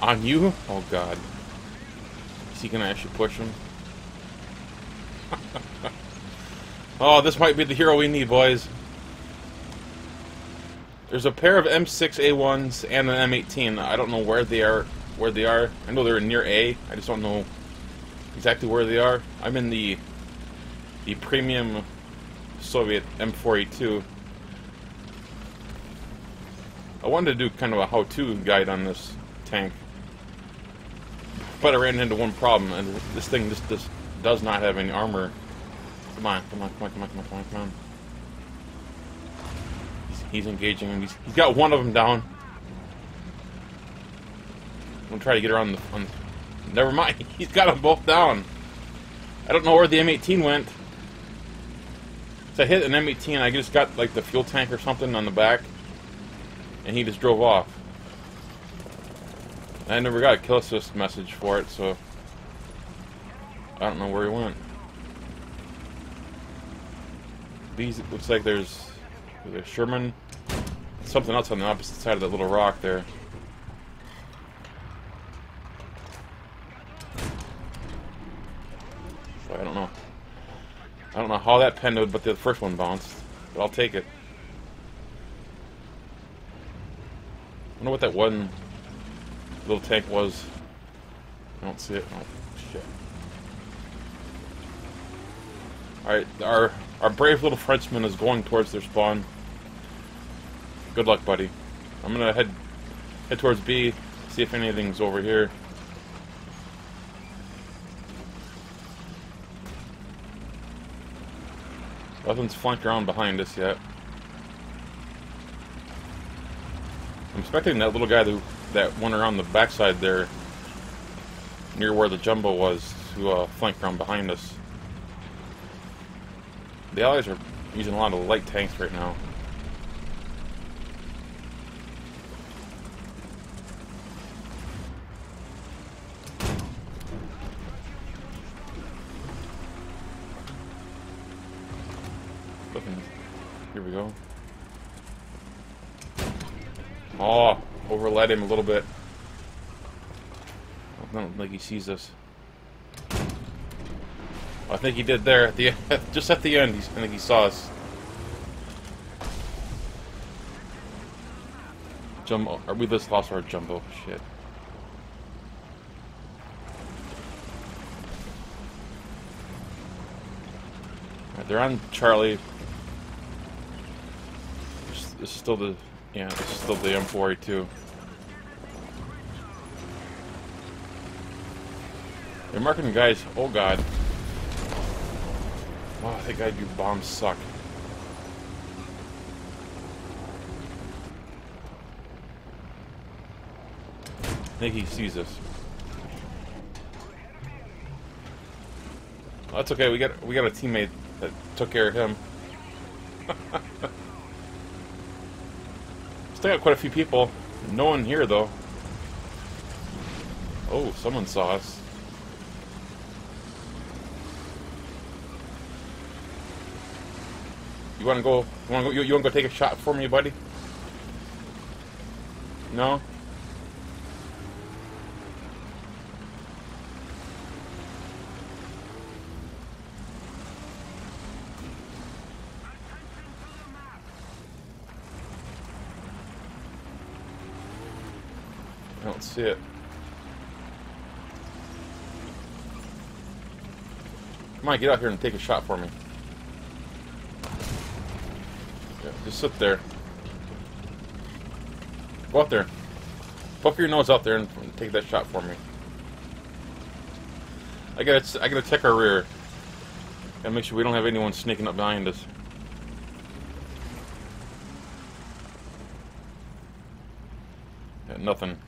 On you? Oh god. Is he gonna actually push him? oh, this might be the hero we need, boys. There's a pair of M6A1s and an M18. I don't know where they are. Where they are. I know they're near A. I just don't know exactly where they are. I'm in the the premium Soviet M4A2. I wanted to do kind of a how-to guide on this tank, but I ran into one problem, and this thing just, just does not have any armor. Come on, come on, come on, come on, come on, come on, come on. He's, he's engaging him. He's, he's got one of them down. I'm gonna try to get around the. On, never mind. He's got them both down. I don't know where the M18 went. So I hit an M18. and I just got like the fuel tank or something on the back, and he just drove off. I never got a kill assist message for it, so I don't know where he went. These looks like there's, there's Sherman, something else on the opposite side of that little rock there. So I don't know. I don't know how that pendoed, but the first one bounced. But I'll take it. I wonder what that one little tank was. I don't see it. Oh, shit. Alright, our, our brave little Frenchman is going towards their spawn. Good luck, buddy. I'm gonna head head towards B, see if anything's over here. Nothing's flanked around behind us yet. I'm expecting that little guy that, that went around the backside there, near where the jumbo was, to uh, flank around behind us. The allies are using a lot of light tanks right now. Looking. Here we go. Oh, overled him a little bit. I don't think he sees us. I think he did there at the just at the end. I think he saw us. Jumbo, are we just lost our jumbo? Shit. Right, they're on Charlie. Is still the yeah, is still the M4A2. They're marking guys. Oh god. Wow, that guy do bombs suck. I think he sees us. Oh, that's okay. We got we got a teammate that took care of him. Still got quite a few people. No one here though. Oh, someone saw us. You wanna go? You wanna go? You, you wanna go take a shot for me, buddy? No. I don't see it. Come on, get out here and take a shot for me. Yeah, just sit there. Go out there. Poke your nose out there and take that shot for me. I gotta, I gotta check our rear. Gotta make sure we don't have anyone sneaking up behind us. Yeah, nothing.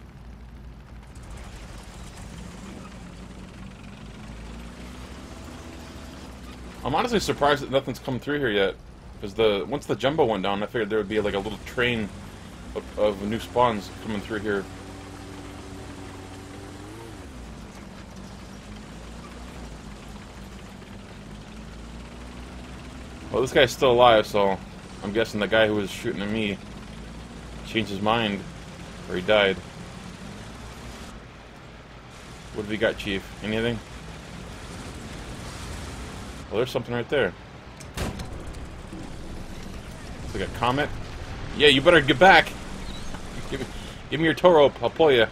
I'm honestly surprised that nothing's come through here yet. Because the once the jumbo went down, I figured there would be like a little train of, of new spawns coming through here. Well, this guy's still alive, so I'm guessing the guy who was shooting at me changed his mind, or he died. What have you got, Chief? Anything? Well, there's something right there. Like a comet. Yeah, you better get back. Give me, give me your tow rope. I'll pull you.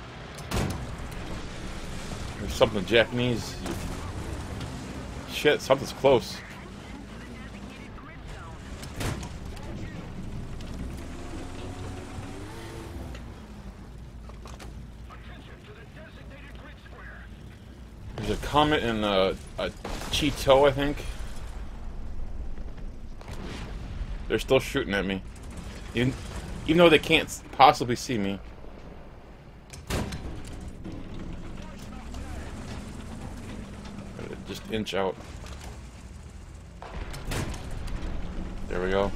There's something Japanese. Shit, something's close. There's a comet and uh, a, a Chi-To, I think. They're still shooting at me. Even, even though they can't possibly see me. Just inch out. There we go.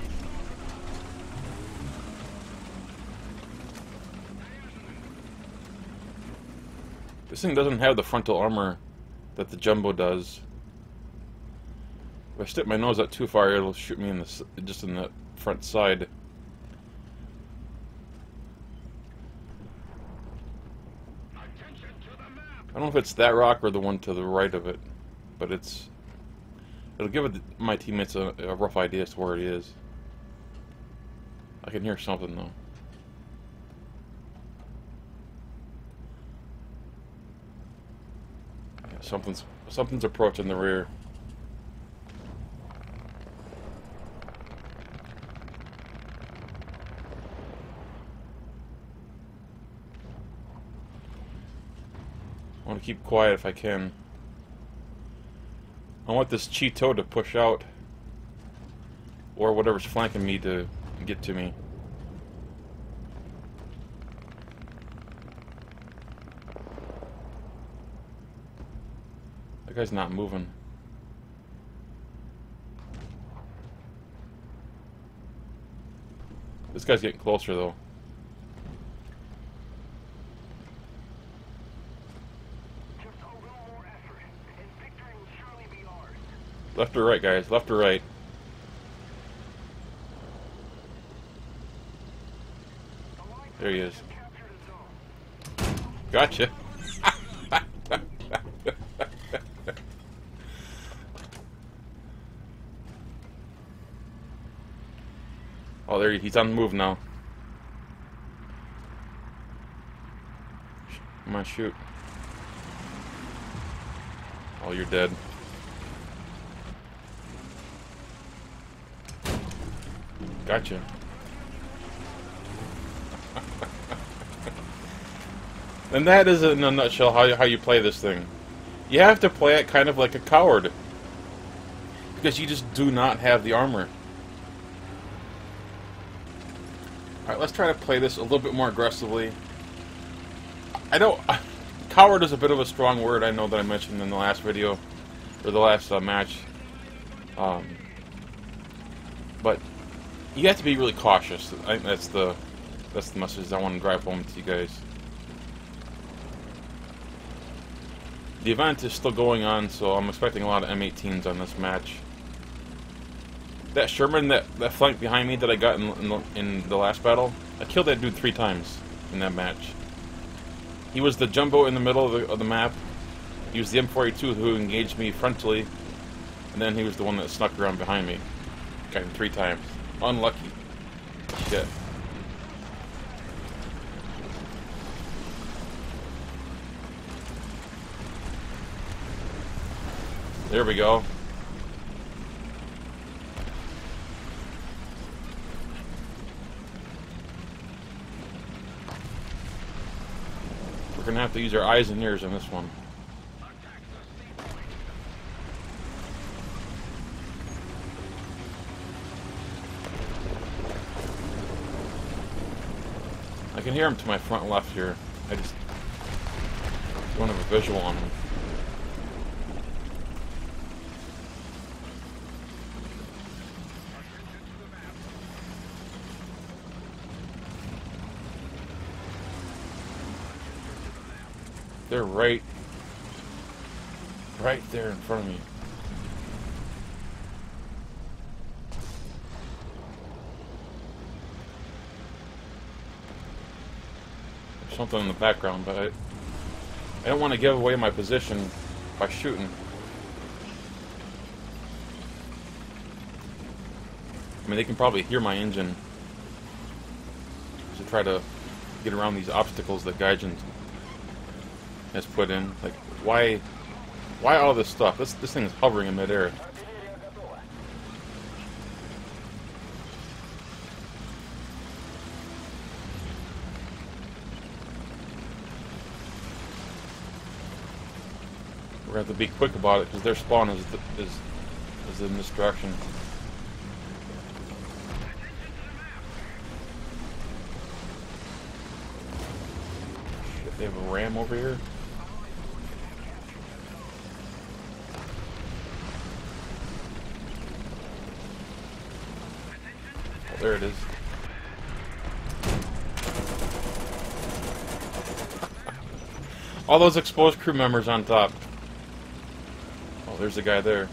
This thing doesn't have the frontal armor that the Jumbo does. If I stick my nose out too far, it'll shoot me in the just in the front side. I don't know if it's that rock or the one to the right of it, but it's it'll give it, my teammates a, a rough idea as to where it is. I can hear something though. Something's something's approaching the rear. I to keep quiet if I can. I want this Chi-To to push out. Or whatever's flanking me to get to me. That guy's not moving. This guy's getting closer though. Left or right, guys? Left or right? There he is. Gotcha. oh, there he, he's on the move now. On, shoot. Oh, you're dead. Gotcha. and that is in a nutshell how how you play this thing. You have to play it kind of like a coward. Because you just do not have the armor. Alright, let's try to play this a little bit more aggressively. I don't... Coward is a bit of a strong word, I know that I mentioned in the last video. Or the last uh, match. Um, but you have to be really cautious. I think that's the that's the message I want to drive home to you guys. The event is still going on, so I'm expecting a lot of M18s on this match. That Sherman that, that flanked behind me that I got in, in, the, in the last battle, I killed that dude three times in that match. He was the jumbo in the middle of the, of the map. He was the M42 who engaged me frontally, and then he was the one that snuck around behind me. Got him three times. Unlucky. Shit. There we go. We're gonna have to use our eyes and ears on this one. Can hear him to my front left here. I just don't have a visual on him. They're right, right there in front of me. Something in the background, but I, I don't want to give away my position by shooting. I mean, they can probably hear my engine to try to get around these obstacles that Gaijin has put in. Like, why, why all this stuff? This this thing is hovering in midair. We're gonna have to be quick about it because their spawn is is is in this direction. Shit, they have a ram over here. Oh, there it is. All those exposed crew members on top. There's a guy there.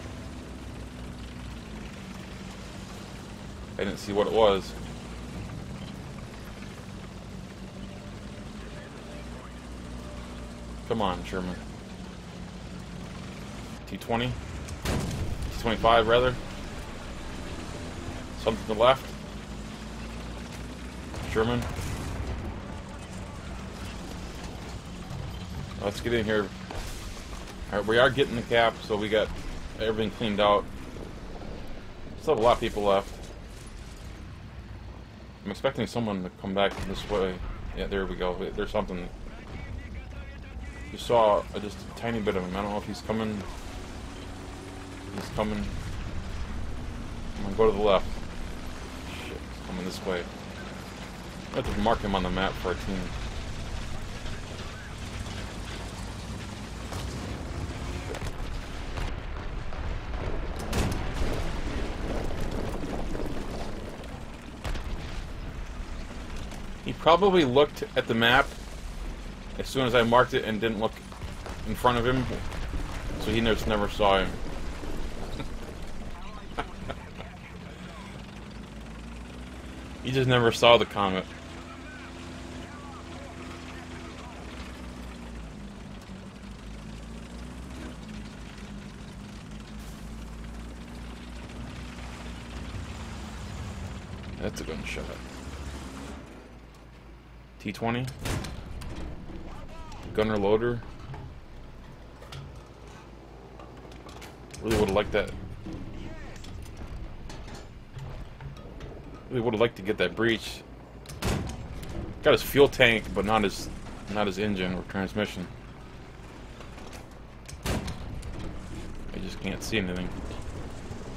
I didn't see what it was. Come on, Sherman. T20? T25, rather? Something to the left? Sherman? Let's get in here. Alright, we are getting the cap, so we got everything cleaned out. Still have a lot of people left. I'm expecting someone to come back this way. Yeah, there we go. There's something. You saw just a tiny bit of him. I don't know if he's coming. He's coming. I'm gonna go to the left. Shit, he's coming this way. I have to mark him on the map for our team. He probably looked at the map as soon as I marked it and didn't look in front of him, so he just never saw him. he just never saw the comet. That's a gunshot. T20. Gunner loader. Really would have liked that. Really would have liked to get that breech. Got his fuel tank, but not his not his engine or transmission. I just can't see anything.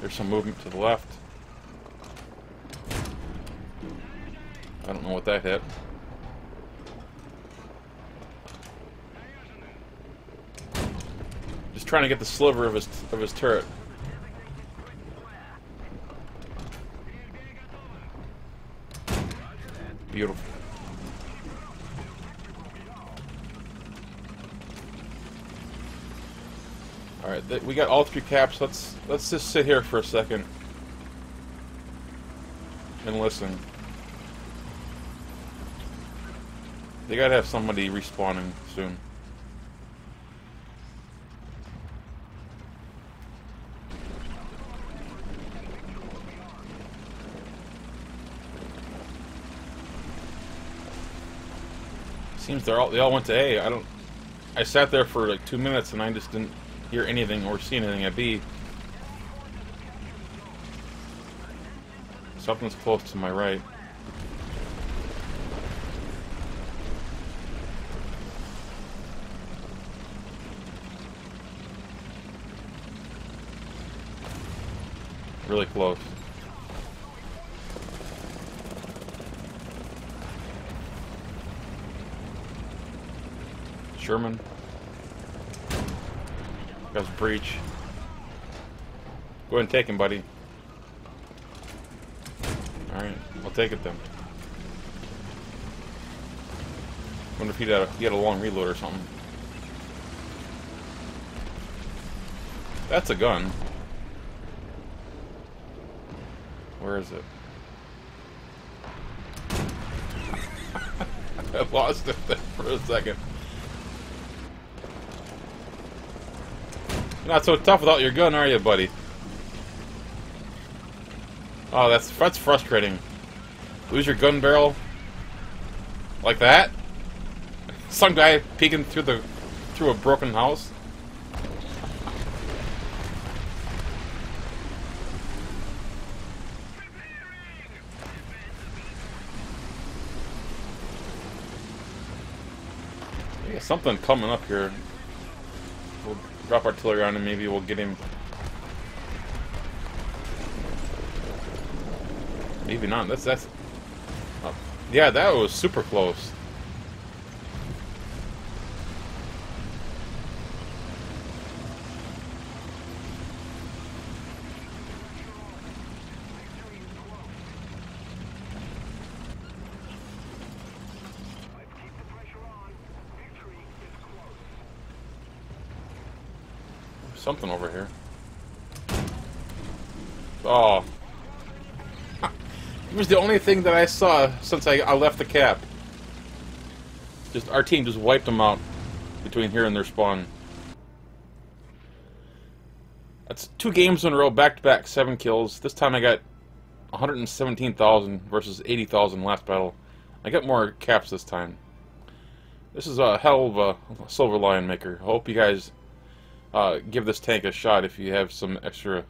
There's some movement to the left. I don't know what that hit. Just trying to get the sliver of his of his turret. Beautiful. All right, we got all three caps. Let's let's just sit here for a second and listen. They gotta have somebody respawning soon. Seems they're all they all went to A. I don't. I sat there for like two minutes and I just didn't hear anything or see anything at B. Something's close to my right. Really close. Got his breech. Go ahead and take him, buddy. Alright, I'll take it then. Wonder if he had a, he had a long reload or something. That's a gun. Where is it? I lost it there for a second. Not so tough without your gun, are you, buddy? Oh, that's that's frustrating. Lose your gun barrel like that. Some guy peeking through the through a broken house. Something coming up here. Drop artillery on him, maybe we'll get him. Maybe not. That's that's. Oh, yeah, that was super close. Something over here. Oh. It was the only thing that I saw since I, I left the cap. Just our team just wiped them out between here and their spawn. That's two games in a row, back to back, seven kills. This time I got 117,000 versus 80,000 last battle. I got more caps this time. This is a hell of a Silver Lion maker. Hope you guys uh, give this tank a shot if you have some extra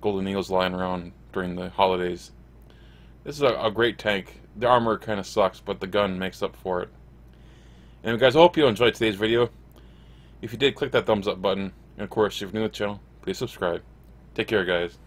Golden Eagles lying around during the holidays. This is a, a great tank. The armor kind of sucks, but the gun makes up for it. And guys, I hope you enjoyed today's video. If you did, click that thumbs up button. And of course, if you're new to the channel, please subscribe. Take care, guys.